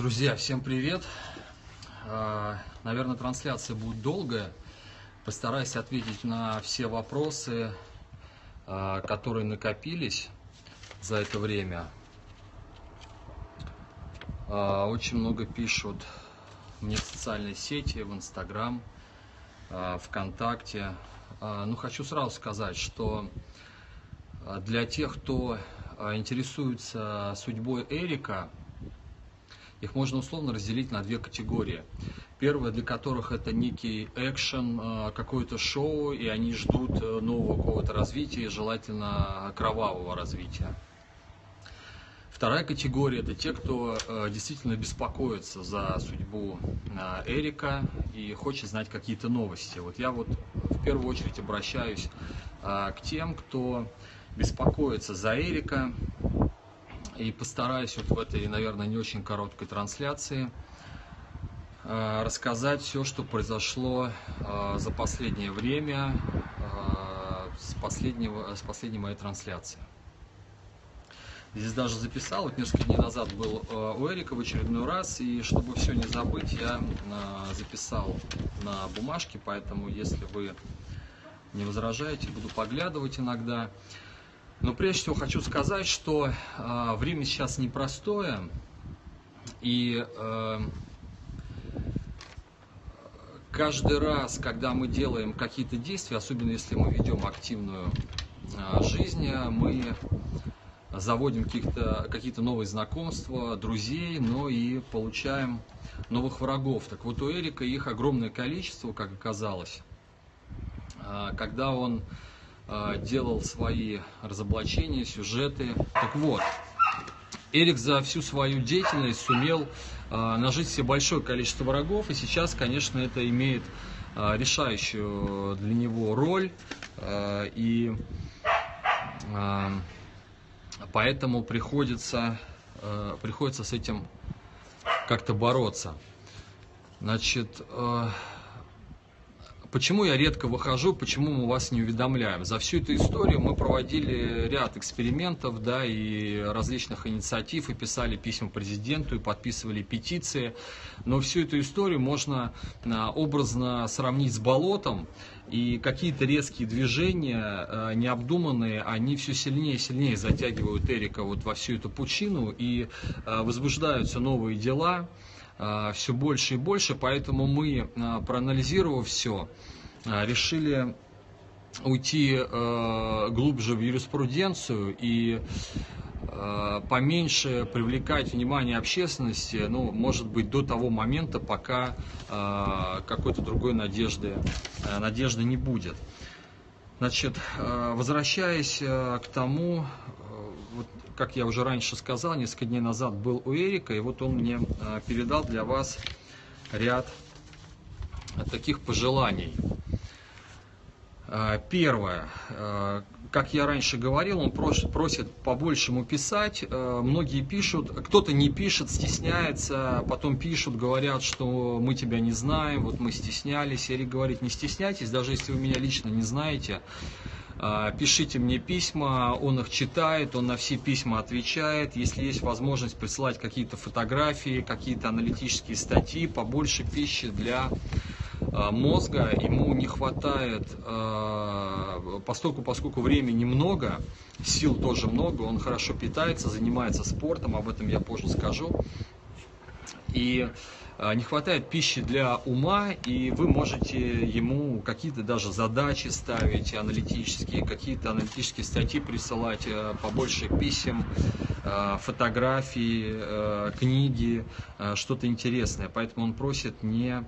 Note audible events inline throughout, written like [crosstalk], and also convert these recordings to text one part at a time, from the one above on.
Друзья, всем привет! А, наверное, трансляция будет долгая. Постараюсь ответить на все вопросы, а, которые накопились за это время. А, очень много пишут мне в социальной сети, в Инстаграм, ВКонтакте. Ну, хочу сразу сказать, что для тех, кто интересуется судьбой Эрика, их можно условно разделить на две категории. Первая, для которых это некий экшен, э, какое-то шоу, и они ждут э, нового какого-то развития, желательно кровавого развития. Вторая категория – это те, кто э, действительно беспокоится за судьбу Эрика и хочет знать какие-то новости. Вот я вот в первую очередь обращаюсь к тем, кто беспокоится за Эрика, и постараюсь вот в этой, наверное, не очень короткой трансляции э, рассказать все, что произошло э, за последнее время э, с, последнего, с последней моей трансляции. Здесь даже записал, вот несколько дней назад был у Эрика в очередной раз, и чтобы все не забыть, я записал на бумажке, поэтому если вы не возражаете, буду поглядывать иногда. Но прежде всего хочу сказать, что э, время сейчас непростое, и э, каждый раз, когда мы делаем какие-то действия, особенно если мы ведем активную э, жизнь, мы заводим какие-то какие новые знакомства, друзей, но и получаем новых врагов. Так вот у Эрика их огромное количество, как оказалось. Когда он делал свои разоблачения, сюжеты. Так вот, Эрик за всю свою деятельность сумел э, нажить себе большое количество врагов, и сейчас, конечно, это имеет э, решающую для него роль, и поэтому приходится, приходится с этим как-то бороться. Значит, Почему я редко выхожу, почему мы вас не уведомляем? За всю эту историю мы проводили ряд экспериментов, да, и различных инициатив, и писали письма президенту, и подписывали петиции. Но всю эту историю можно а, образно сравнить с болотом, и какие-то резкие движения, а, необдуманные, они все сильнее и сильнее затягивают Эрика вот во всю эту пучину, и а, возбуждаются новые дела, все больше и больше, поэтому мы, а, проанализировав все, а, решили уйти глубже в юриспруденцию и поменьше привлекать внимание общественности, ну, может быть, до того момента, пока какой-то другой надежды, надежды не будет. Значит, возвращаясь к тому, как я уже раньше сказал, несколько дней назад был у Эрика, и вот он мне а, передал для вас ряд таких пожеланий. А, первое. А, как я раньше говорил, он просит по-большему писать. Многие пишут, кто-то не пишет, стесняется, потом пишут, говорят, что мы тебя не знаем, вот мы стеснялись. Эрик говорит, не стесняйтесь, даже если вы меня лично не знаете, пишите мне письма, он их читает, он на все письма отвечает. Если есть возможность присылать какие-то фотографии, какие-то аналитические статьи, побольше пищи для а, мозга ему не хватает, а, поскольку, поскольку времени много, сил тоже много, он хорошо питается, занимается спортом, об этом я позже скажу. И а, не хватает пищи для ума, и вы можете ему какие-то даже задачи ставить аналитические, какие-то аналитические статьи присылать, э, побольше писем, э, фотографии, книги, что-то интересное. Поэтому он просит не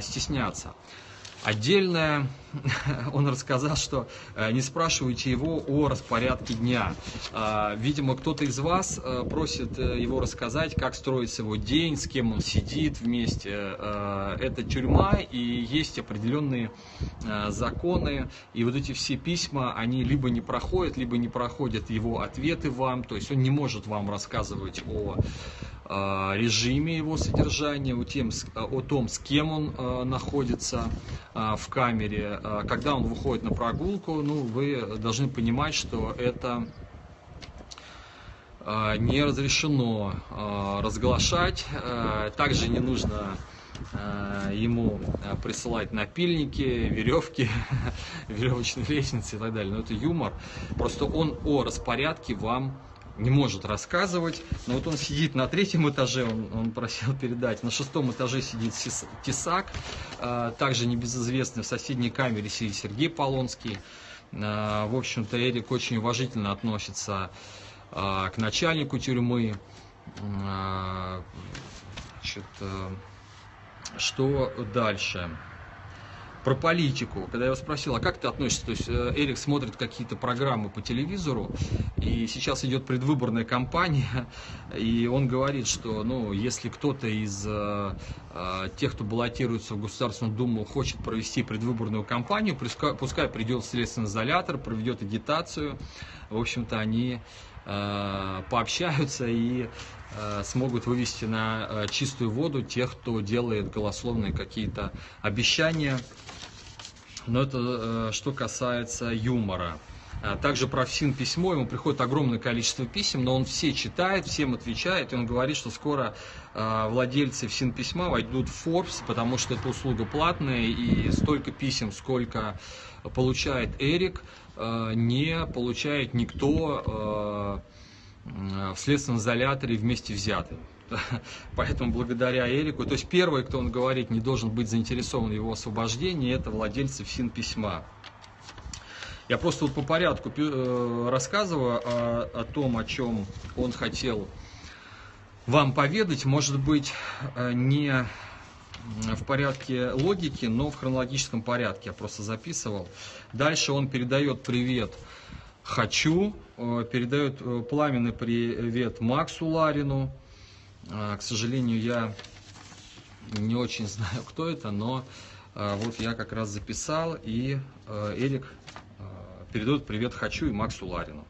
стесняться. Отдельное, [laughs] он рассказал, что э, не спрашивайте его о распорядке дня. А, видимо, кто-то из вас э, просит э, его рассказать, как строится его день, с кем он сидит вместе. Это тюрьма, и есть определенные законы, и вот эти все письма, они либо не проходят, либо не проходят его ответы вам, то есть он не может вам рассказывать о режиме его содержания, о, тем, о том, с кем он находится в камере, когда он выходит на прогулку, ну, вы должны понимать, что это не разрешено разглашать. Также не нужно ему присылать напильники, веревки, [laughs] веревочные лестницы и так далее. Но это юмор. Просто он о распорядке вам не может рассказывать. Но вот он сидит на третьем этаже, он, он просил передать. На шестом этаже сидит Тесак, э, также небезызвестный. В соседней камере сидит Сергей Полонский. Э, в общем-то, Эрик очень уважительно относится э, к начальнику тюрьмы. Значит, что дальше? Про политику, когда я его спросил, а как ты относишься, то есть э, Эрик смотрит какие-то программы по телевизору, и сейчас идет предвыборная кампания, и он говорит, что, ну, если кто-то из э, э, тех, кто баллотируется в Государственную Думу, хочет провести предвыборную кампанию, пускай, пускай придет следственный изолятор, проведет агитацию, в общем-то, они пообщаются и э, смогут вывести на э, чистую воду тех, кто делает голословные какие-то обещания. Но это э, что касается юмора. А также про ФСИН письмо, ему приходит огромное количество писем, но он все читает, всем отвечает, и он говорит, что скоро э, владельцы ФСИН письма войдут в Forbes, потому что эта услуга платная, и столько писем, сколько получает Эрик, э, не получает никто в следственном изоляторе вместе взятый. [laughs] Поэтому благодаря Эрику, то есть первый, кто он говорит, не должен быть заинтересован в его освобождении, это владельцы ФСИН письма. Я просто вот по порядку э, рассказываю о, о том, о чем он хотел вам поведать. Может быть, э, не в порядке логики, но в хронологическом порядке. Я просто записывал. Дальше он передает привет «Хочу», э, передает пламенный привет Максу Ларину, а, к сожалению, я не очень [laughs] знаю, кто это, но а, вот я как раз записал, и Эрик передает привет Хочу и Максу Ларину.